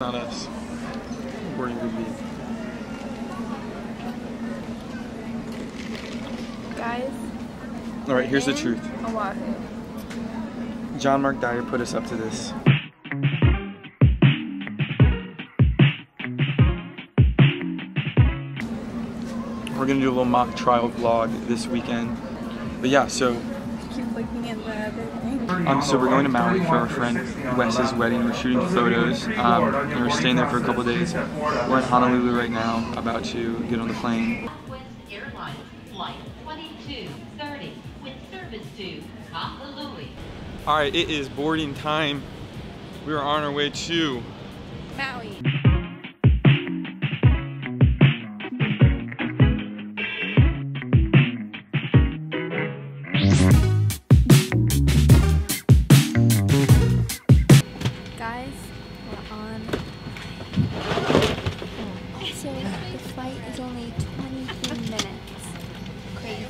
Not us. We're in good beat. Guys, All right, here's the in truth. Oahu. John Mark Dyer put us up to this. We're gonna do a little mock trial vlog this weekend. But yeah, so Keep looking at the other thing. um, so we're going to Maui for our friend Wes's wedding. We're shooting photos, um, and we're staying there for a couple days. We're in Honolulu right now, about to get on the plane. Airlines Flight 2230 with service to Kahului. All right, it is boarding time. We are on our way to Maui. Flight is only 23 minutes. Crazy.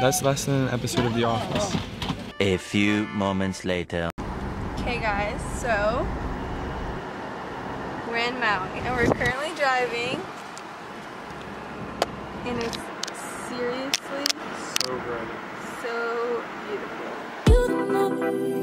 That's less than an episode of The Office. A few moments later. Okay, guys, so we're in Maui and we're currently driving, and it's seriously So good. so beautiful.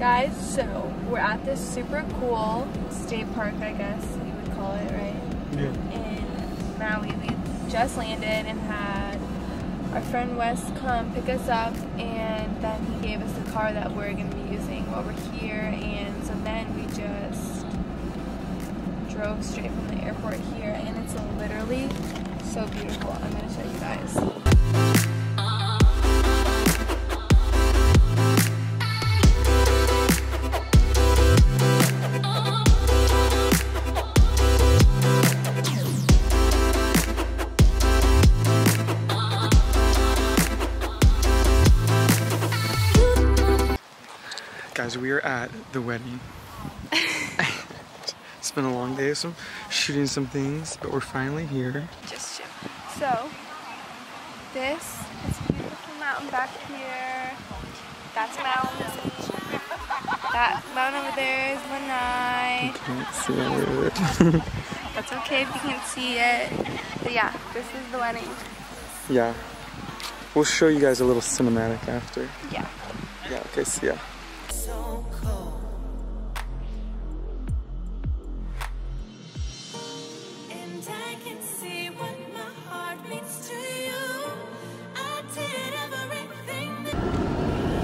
Guys, so we're at this super cool state park, I guess you would call it, right? Yeah. in Maui. We just landed and had our friend Wes come pick us up, and then he gave us the car that we're gonna be using while we're here. And so then we just drove straight from the airport here, and it's literally so beautiful. I'm gonna show you guys. Guys, we are at the wedding. it's been a long day of some shooting some things, but we're finally here. Just. So this is a beautiful mountain back here. That's mountain. That mountain over there is Lanai. Can't see it. That's okay if you can't see it. But yeah, this is the wedding. yeah. We'll show you guys a little cinematic after. Yeah. Yeah, okay, see ya. That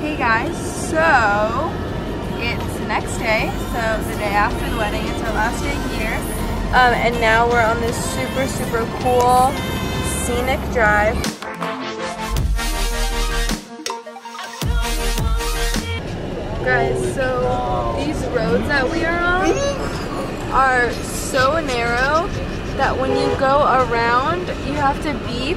Hey guys, so it's next day, so the day after the wedding. It's our last day here. Um, and now we're on this super, super cool scenic drive. Guys, so these roads that we are on are so narrow that when you go around, you have to beep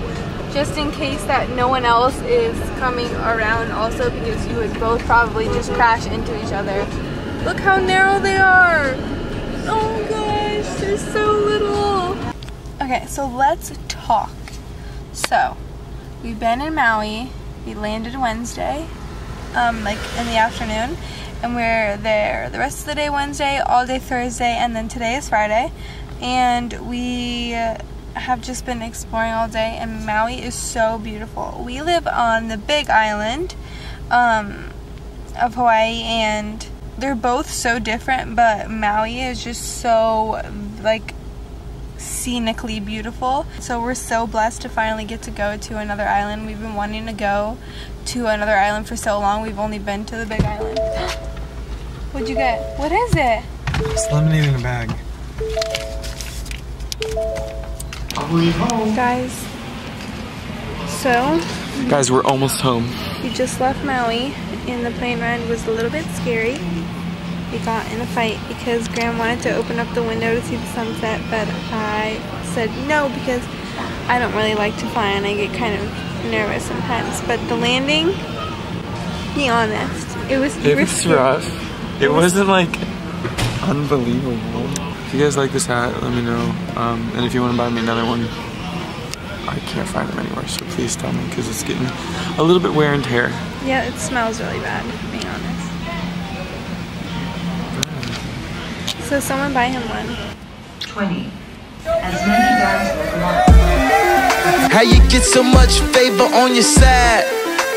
just in case that no one else is coming around also because you would both probably just crash into each other. Look how narrow they are! Oh gosh, they're so little! Okay, so let's talk. So, we've been in Maui. We landed Wednesday, um, like in the afternoon, and we're there the rest of the day Wednesday, all day Thursday, and then today is Friday. And we have just been exploring all day, and Maui is so beautiful. We live on the Big Island um, of Hawaii, and they're both so different, but Maui is just so like scenically beautiful. So we're so blessed to finally get to go to another island. We've been wanting to go to another island for so long. We've only been to the Big Island. What'd you get? What is it? It's lemonade in a bag. Guys, so Guys, we're almost home. we just left Maui and the plane ride was a little bit scary. We got in a fight because Graham wanted to open up the window to see the sunset, but I said no because I don't really like to fly and I get kind of nervous sometimes. But the landing, be honest, it was It was rough. It wasn't like unbelievable. If you guys like this hat, let me know. Um, and if you want to buy me another one, I can't find them anywhere. So please tell me because it's getting a little bit wear and tear. Yeah, it smells really bad, So someone buy him one. 20. As many bags as one. How you get so much favor on your side?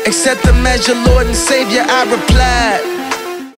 Accept them as your Lord and Savior, I replied.